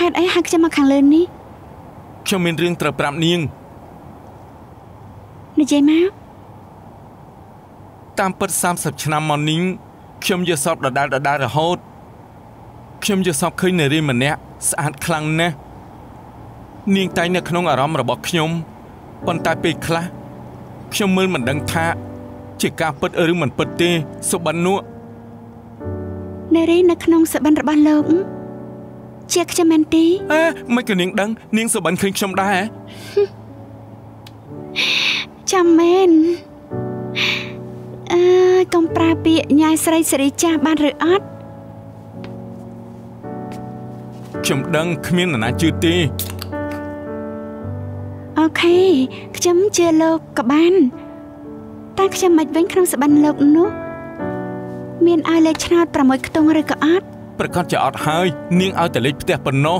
ហេតុអីហៅខ្ញុំមកខាងលើនេះខ្ញុំមានរឿងត្រូវប្រាប់នាងនិយាយមកតាមពិត30ឆ្នាំមកនេះខ្ញុំយកសពដដែលដដែលរហូតខ្ញុំយកសពឃើញនារីម្នាក់ស្អាតខ្លាំងណាស់នាងតែងនៅក្នុងអារម្មណ៍របស់ខ្ញុំប៉ុន្តែពេលខ្លះខ្ញុំមើលមិនដឹងថាជាការពិតឬមិនពិតទេសុបិននោះនារីនៅក្នុងសបិនរបស់លោក ជាខ្ញុំមែនទេអេមិនក៏នាងដឹងនាងសុបិនឃើញខ្ញុំដែរចាំមែនអើយកុំប្រើពាក្យញ៉ាយស្រីសេរីចាស់បានឬអត់ខ្ញុំដឹងគ្មាននរណាជឿទេអូខេខ្ញុំជឿលោកក៏បានតែខ្ញុំមិនវិញក្នុងសបិនលោកនោះ មានឲ្យលេខឆ្នោត6ខ្ទង់ឬក៏អត់ ប្រកាសជាអត់ហើយ នាងឲ្យតែលេខផ្ទះប៉ុណ្ណោះ